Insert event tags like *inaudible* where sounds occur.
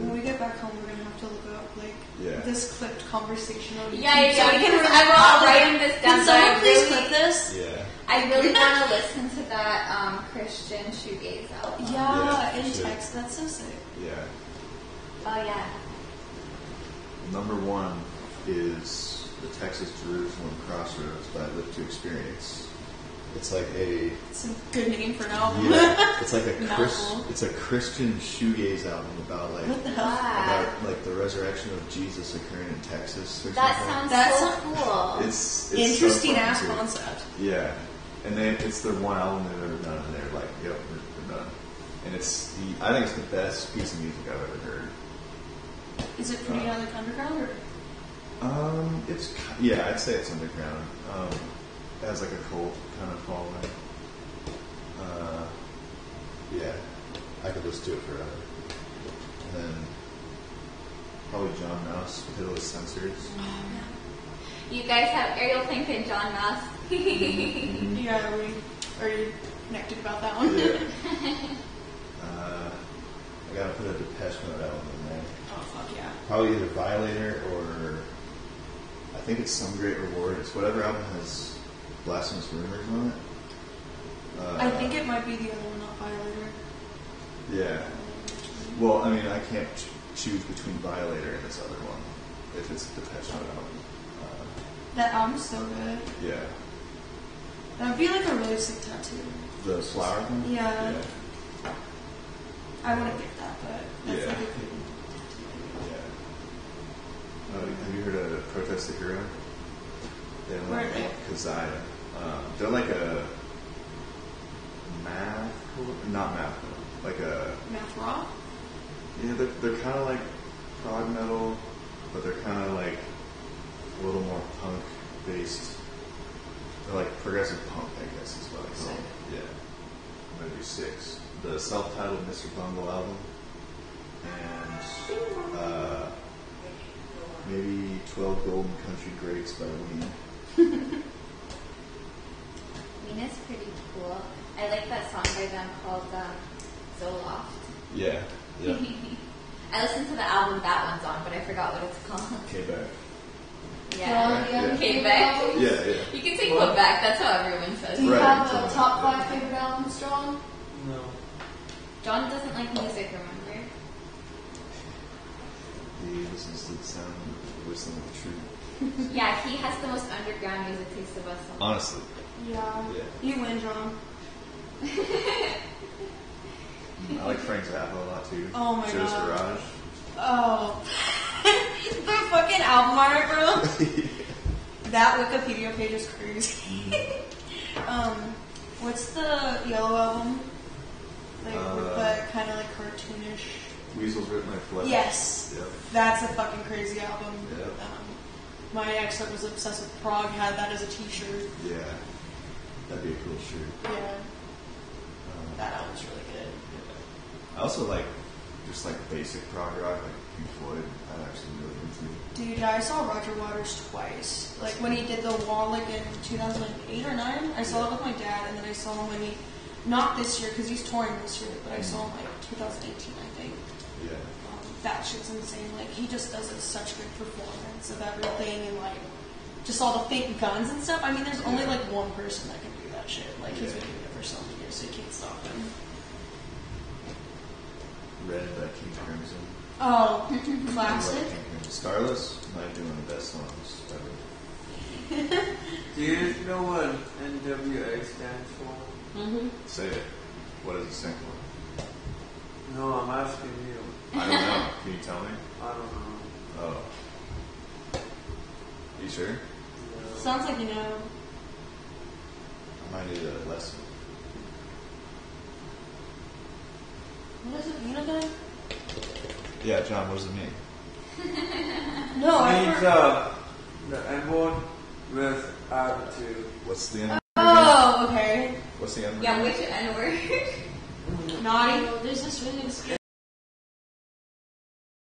when we get back home, we're gonna have to look up like Yeah. this clipped conversation on Yeah, YouTube. yeah, so we can because really I'm all all writing this down, Can but I someone please really- clip this? Yeah. I really want to listen to that um, Christian shoegaze album. Yeah, Yeah, in should. text. That's so sick. Yeah. Oh yeah. Number one is the Texas Jerusalem Crossroads by Lift to Experience. It's like a It's a good name for an album. yeah, it's like a *laughs* Chris, Mouthful. it's a Christian shoegaze album about like what the hell? Wow. about like the resurrection of Jesus occurring in Texas or That something. sounds That's so cool. it's, it's Interesting so fun, ass too. concept. Yeah, and then it's their one album they've ever done, and they're like, "Yep, we're, we're done." And it's the I think it's the best piece of music I've ever heard. Is it pretty uh, like underground or? Um, it's ki- yeah, I'd say it's underground. Um, it has like a cult kind of following. Uh, yeah, I could listen to it forever. And then probably John Maus, Pitiless Censors. You guys have Ariel Pink and John Maus. *laughs* Yeah, are we already connected about that one? Yeah. *laughs* uh, I gotta put a Depeche Mode album in there. oh fuck yeah. Probably either Violator or I think it's Some Great Reward. It's whatever album has Blasphemous Rumors on it. Uh, I think it might be the other one, not Violator. Yeah. Well, I mean, I can't ch- choose between Violator and this other one if it's a Depeche Mode album. Uh, That album's so good. yeah. That would be like a really sick tattoo. The flower one? Yeah. Yeah. I wouldn't get that, but that's Yeah. like a good yeah. Uh, have you heard of Protest the Hero? They're like? Kazaya. Um, they're like a math, not math, like a math rock. Yeah, they're, they're kind of like prog metal, but they're kind of like a little more punk based. They're like progressive punk, I guess is what I call it. Yeah. Do six. The self-titled Mr. Bungle album, and uh, maybe 12 Golden Country Greats by Ween. *laughs* Mina's pretty cool. I like that song by them called um, Zoloft. Yeah. Yeah. *laughs* I listened to the album that one's on, but I forgot what it's called. Quebec. Yeah. Yeah. Quebec. Yeah, yeah. You can say Quebec, that's how everyone says Do you. Right, have a top five favorite albums, John? No. John doesn't like music, remember? He listens to the sound of the whistling of the truth. *laughs* Yeah, he has the most underground music taste of us all. Honestly. Yeah. Yeah. You win, John. I like Frank Zappa a lot too. Oh my Joe's God. Garage. Oh. *laughs* the fucking album art, bro. *laughs* that Wikipedia page is crazy. um, what's the yellow album? Like with Uh, the kind of like cartoonish. Weasels Rip My Flesh. Yes. Yep. That's a fucking crazy album. Yep. Um, my ex that was obsessed with prog had that as a T-shirt. Yeah. That'd be a cool shirt. Yeah, Um, that album's really good. I also like just like basic prog rock, like Pink Floyd. I'm actually really into. Dude, I saw Roger Waters twice. Like when he did the wall, like in 2008 or 9. I saw it with my dad, and then I saw him when he, not this year because he's touring this year, but I saw him like 2018, I think. Yeah. Um, that shit's insane. Like he just does a, such good performance of everything, and like just all the fake guns and stuff. I mean, there's only Yeah. like one person that can do that shit. Like he's Yeah. been doing it for so many years, so you can't stop him. Red by King Crimson. Oh, I *clears throat* love classic. King Crimson. Starless might be one of the best songs ever. *laughs* Do you know what NWA stands for? Mm-hmm. Say it. What does it stand for? No, I'm asking you. I don't know. Can you tell me? *laughs* I don't know. Oh. You sure? Yeah. Sounds like you know. I might need a lesson. What is it? You know that? Yeah, John. What does it mean? *laughs* No, I Means heard. uh, the N-word with attitude. What's the end? Oh, okay. What's the end? Yeah, which N word? *laughs* Naughty. There's this really good